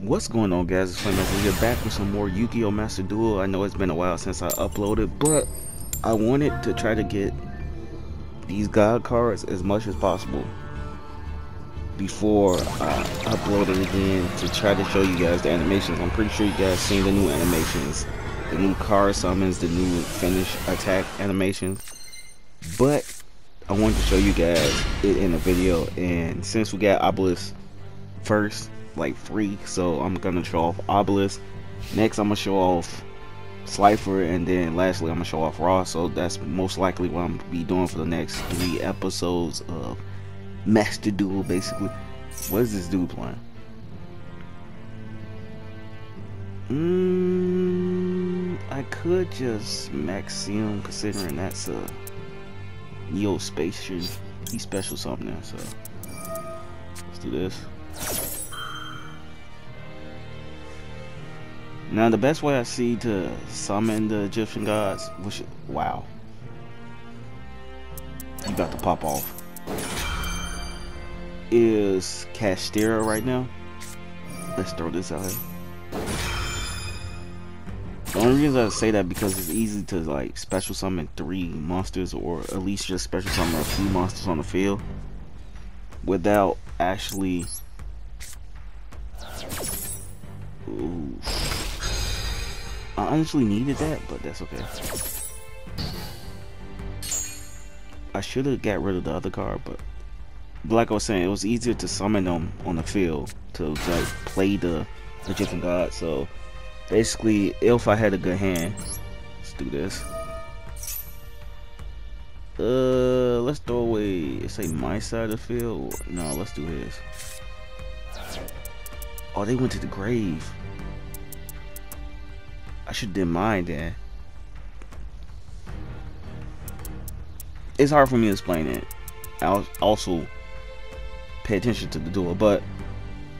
What's going on guys, it's Flame We're back with some more Yu-Gi-Oh! Master Duel. I know it's been a while since I uploaded, but I wanted to try to get these God cards as much as possible before I upload it again to try to show you guys the animations. I'm pretty sure you guys seen the new animations, the new card summons, the new finish attack animations, but I wanted to show you guys it in a video and since we got Obelisk first like free so I'm gonna show off Obelisk. Next I'm gonna show off Slifer and then lastly I'm gonna show off Ra so that's most likely what I'm gonna be doing for the next three episodes of Master Duel basically. What is this dude playing? Mm, I could just max him considering that's a Neo Space He's special something so let's do this Now the best way I see to summon the Egyptian gods, which wow, you got to pop off, is Kashtira right now. Let's throw this out here. The only reason I say that because it's easy to like special summon three monsters or at least just special summon a few monsters on the field without actually I honestly needed that, but that's okay. I should have got rid of the other card, but like I was saying, it was easier to summon them on the field to like play the Egyptian god. So basically, if I had a good hand, let's do this. Uh, let's throw away. Say my side of the field. No, let's do his. Oh, they went to the grave. I should did mine then. It's hard for me to explain it. I'll also pay attention to the duel. But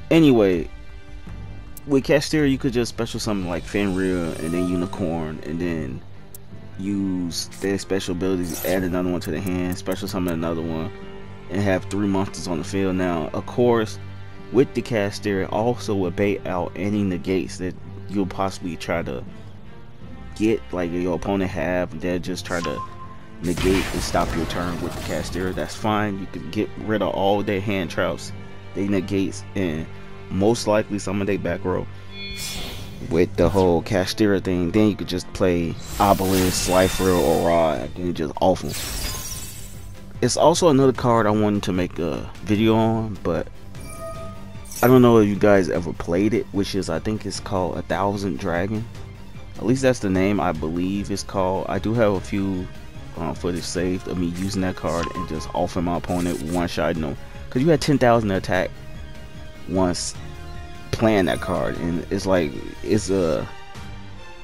anyway, with Kashtira, you could just special something like Fenrir and then Unicorn and then use their special abilities, add another one to the hand, special summon another one, and have three monsters on the field. Now, of course, with the Kashtira, also would bait out any negates that you'll possibly try to get like your opponent have they'll just try to negate and stop your turn with the Kashtira that's fine. You can get rid of all their hand traps. They negates and most likely some of their back row. With the whole Kashtira thing then you could just play Obelisk, Slifer or Rod and just awful it's also another card I wanted to make a video on but I don't know if you guys ever played it which is I think it's called a thousand dragon at least that's the name I believe it's called. I do have a few uh, footage saved of me using that card and just offing my opponent one shot. You know, because you had 10,000 attack once playing that card, and it's like it's a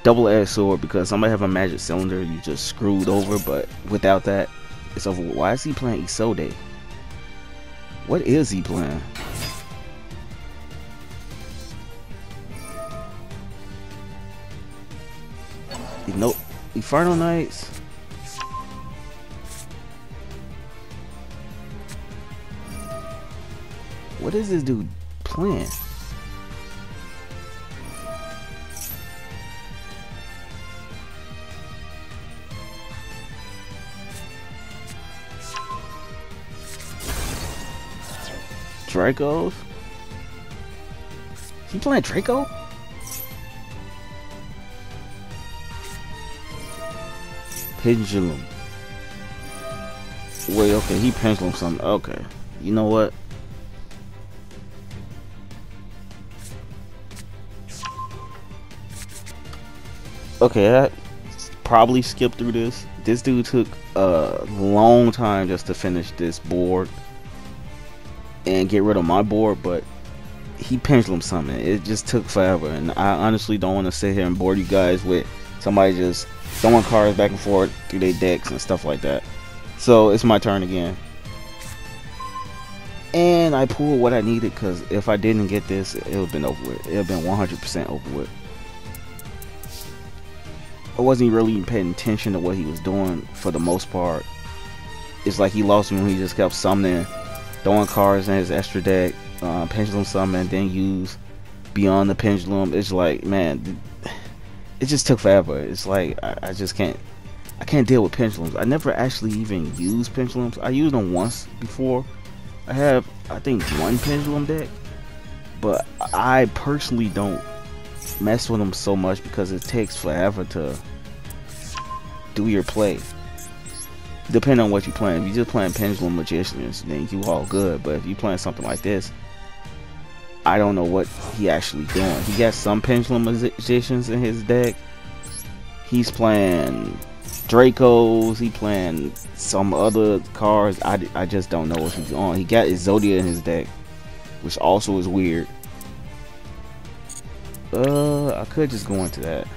double-edged sword because somebody have a magic cylinder, you just screwed over. But without that, it's over. Why is he playing Isolde? What is he playing? Nope. Infernoble Knights. What is this dude playing? Dracos? He playing Draco? Pendulum. Wait, okay, he pendulum something. Okay. You know what? Okay, I probably skipped through this. This dude took a long time just to finish this board and get rid of my board, but he pendulum something. It just took forever, and I honestly don't want to sit here and bore you guys with somebody just throwing cards back and forth through their decks and stuff like that. So it's my turn again. And I pulled what I needed because if I didn't get this, it would have been over with. It would have been 100% over with. I wasn't really paying attention to what he was doing for the most part. It's like he lost me when he just kept summoning, throwing cards in his extra deck, uh, pendulum summon, then use Beyond the Pendulum. It's like, man, it just took forever. It's like I, I just can't. I can't deal with pendulums. I never actually even used pendulums. I used them once before. I have, I think, one pendulum deck, but I personally don't mess with them so much because it takes forever to do your play. Depending on what you're playing. If you're just playing Pendulum Magicians, then you all good. But if you're playing something like this, I don't know what he actually doing. He got some Pendulum Magicians in his deck. He's playing Dracos. He playing some other cards. I, I just don't know what he's on. He got Exodia in his deck, which also is weird. Uh, I could just go into that.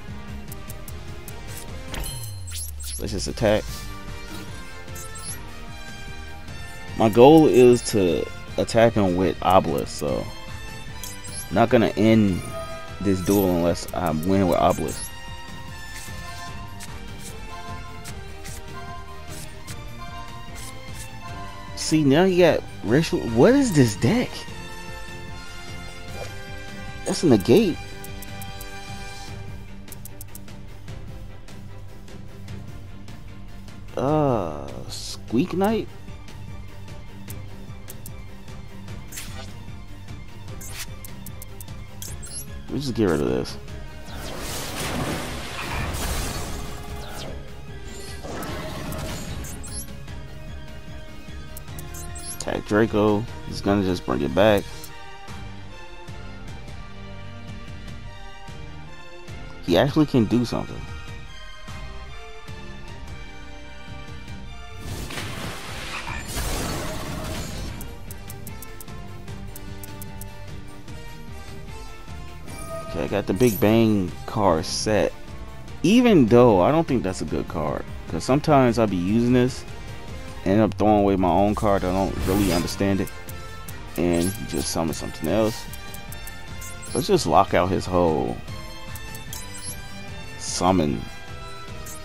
Let's just attack. My goal is to attack him with Obelisk, so not gonna end this duel unless I win with Obelisk. See, now you got ritual. What is this deck? That's a negate. Uh, Squeak Knight? Let me just get rid of this. Attack Draco. He's gonna just bring it back. He actually can do something. Okay, I got the Big Bang card set. Even though I don't think that's a good card. Because sometimes I'll be using this end up throwing away my own card. I don't really understand it. And just summon something else. Let's just lock out his whole summon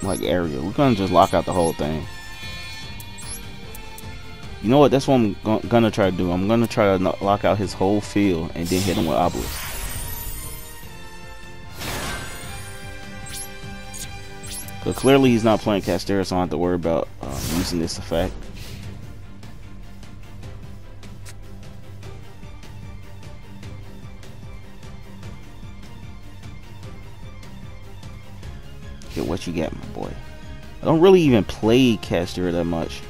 like area. We're gonna just lock out the whole thing. You know what? That's what I'm gonna try to do. I'm gonna try to lock out his whole field and then hit him with Obelisk. But clearly he's not playing Kashtira, so I don't have to worry about uh, using this effect. Get what you got, my boy? I don't really even play Kashtira that much.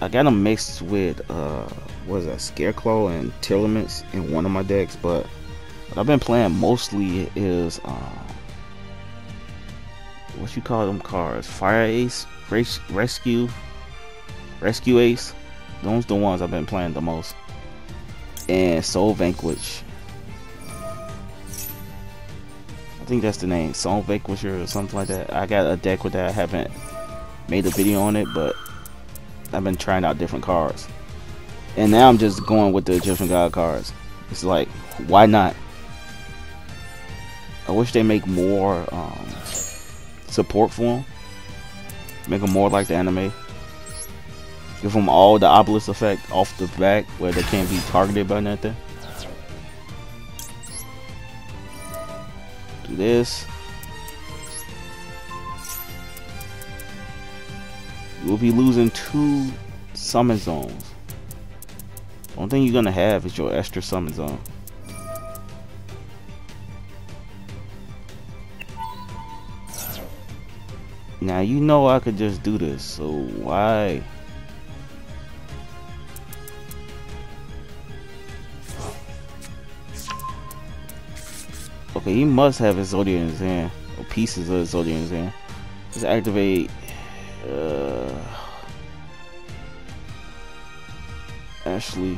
I got him mixed with, uh, what is that, Scareclaw and Tearlaments in one of my decks, but what I've been playing mostly is, um, what you call them cards? Fire Ace, Res Rescue, Rescue Ace. Those the ones I've been playing the most. And Soul Vanquish. I think that's the name, Soul Vanquisher or something like that. I got a deck with that. I haven't made a video on it, but I've been trying out different cards. And now I'm just going with the Egyptian God cards. It's like, why not? I wish they make more um, support for him. Make him more like the anime. Give them all the obelisk effect off the back where they can't be targeted by nothing. Do this. You will be losing two summon zones. One thing you're gonna have is your extra summon zone. Now you know I could just do this, so why? Okay, he must have his Exodia in his hand, or pieces of his Exodia in his hand. Let's activate. Uh, Ashley.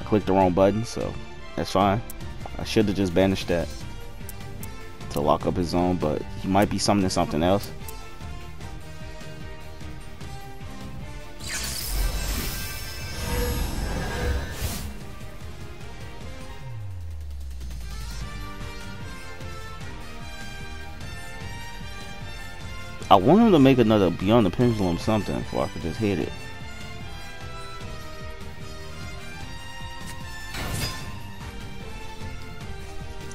I clicked the wrong button, so that's fine. I should have just banished that to lock up his zone, but he might be summoning something else. I want him to make another Beyond the Pendulum something before I could just hit it.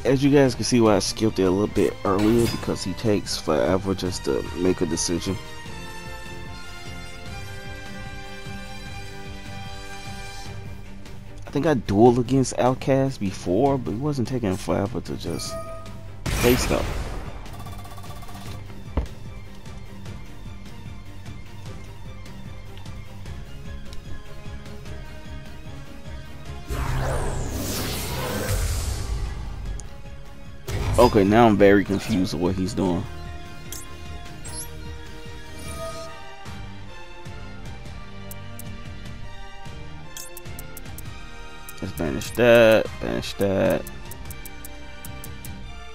As you guys can see why I skipped it a little bit earlier because he takes forever just to make a decision. I think I dueled against Outcast before, but it wasn't taking forever to just play stuff. Okay, now I'm very confused with what he's doing. Let's banish that, banish that,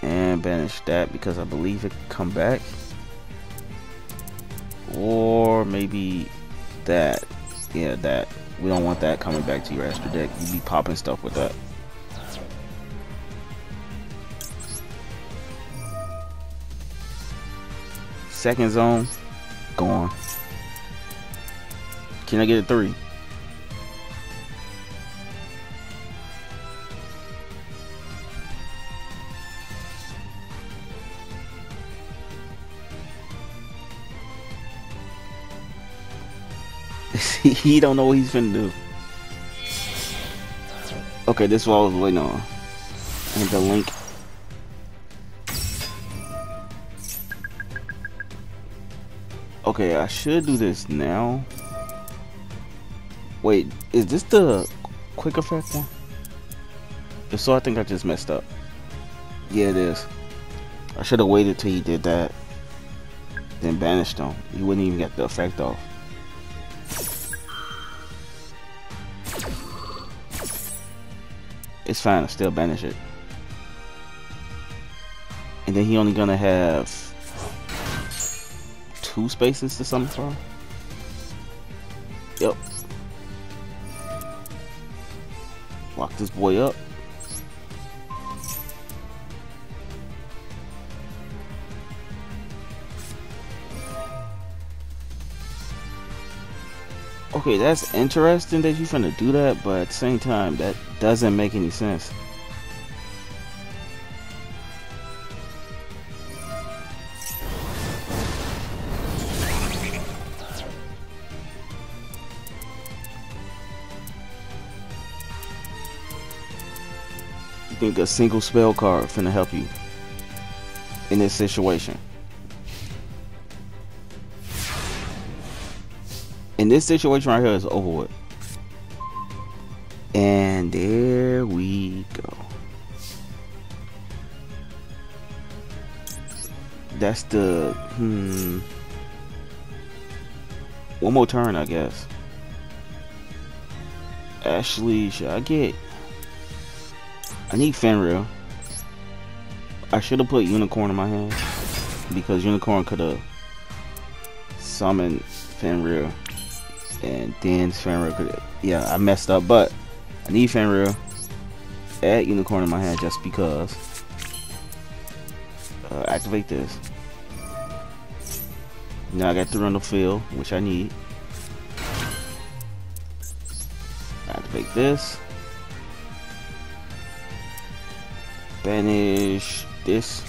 and banish that because I believe it can come back. Or maybe that. Yeah, that. We don't want that coming back to your extra deck. You be popping stuff with that. Second zone, gone. Can I get a three? he don't know what he's finna do. Okay, this is what I was waiting on. And the link Okay, I should do this now. Wait, is this the quick effect one? If so, I think I just messed up. Yeah, it is. I should have waited till he did that. Then banished him. He wouldn't even get the effect off. It's fine, I still banish it. And then he only gonna have two spaces to summon from? Yep. Lock this boy up. Okay, that's interesting that you're finna do that, but at the same time, that doesn't make any sense. Think a single spell card finna help you in this situation. In this situation right here is over with. And there we go. That's the hmm one more turn I guess. Actually, should I get I need Fenrir. I should have put Unicorn in my hand because Unicorn could have summoned Fenrir and then Fenrir could yeah I messed up but I need Fenrir. Add Unicorn in my hand just because. Uh, activate this. Now I got three on the field which I need. Activate this banish this.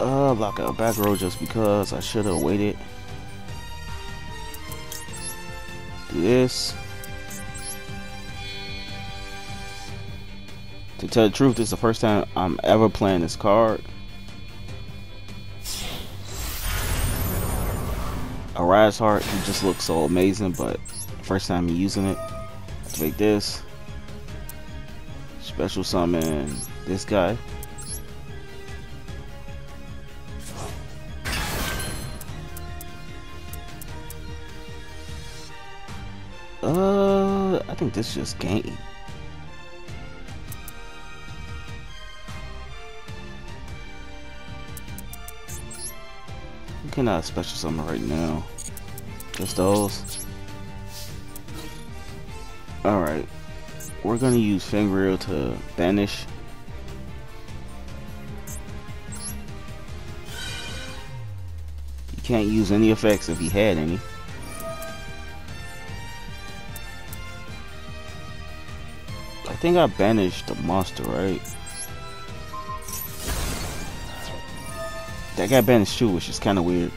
Uh, block a back row just because I should have waited. Do this. To tell the truth, this is the first time I'm ever playing this card. Riseheart, he just looks so amazing, but first time using it. Activate this. Special summon this guy. Uh, I think this just game. Not a special summon right now? Just those. Alright. We're gonna use Fangreal to banish. You can't use any effects if he had any. I think I banished the monster, right? That got banished too, which is kind of weird.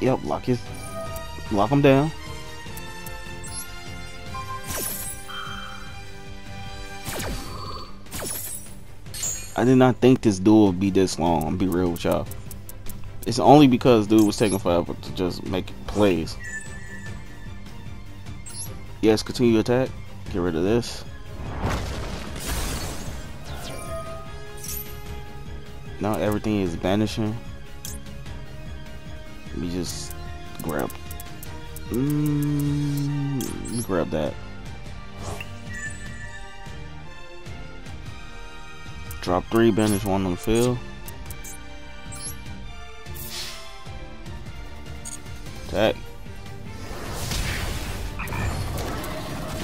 Yep, lock his, lock him down. I did not think this duel would be this long. I'm be real with y'all. It's only because dude was taking forever to just make plays. Yes, continue attack. Get rid of this. Now everything is vanishing. Let me just grab. Mm, let me grab that. Drop three, banish one on the field. Attack.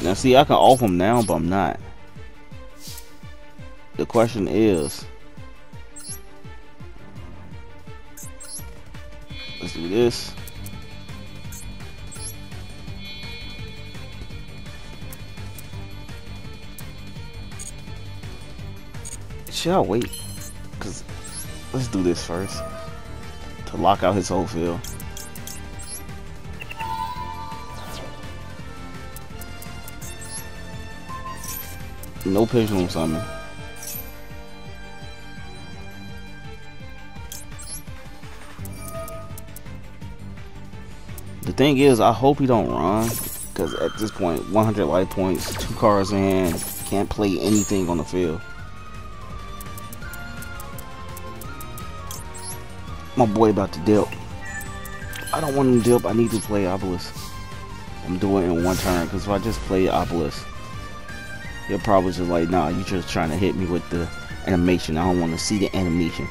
Now see, I can off him now, but I'm not. The question is, do this. Should I wait? Cause let's do this first to lock out his whole field. No pendulum summon. Thing is, I hope he don't run, because at this point, 100 life points, two cards in can't play anything on the field. My boy about to dip. I don't want him to dip, I need to play Obelisk. I'm doing it in one turn, because if I just play Obelisk, you're probably just like, nah, you're just trying to hit me with the animation. I don't want to see the animation.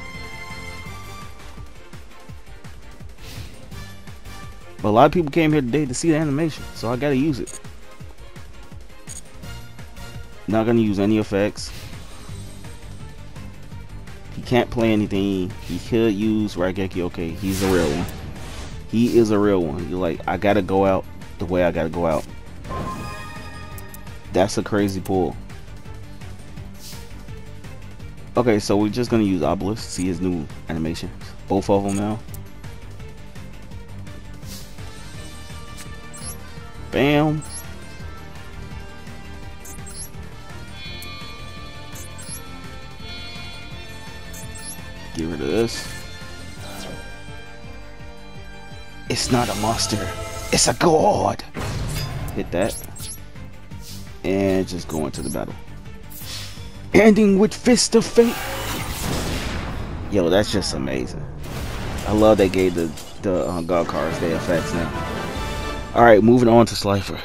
But a lot of people came here today to see the animation, so I gotta use it. Not gonna use any effects. He can't play anything. He could use Raigeki. Okay, he's a real one. He is a real one. You're like, I gotta go out the way I gotta go out. That's a crazy pull. Okay, so we're just gonna use Obelisk, see his new animation. Both of them now. Bam. Get rid of this. It's not a monster. It's a god. Hit that and just go into the battle. Ending with Fist of Fate. Yo, that's just amazing. I love they gave the the uh, god cards their effects now. All right, moving on to Slifer.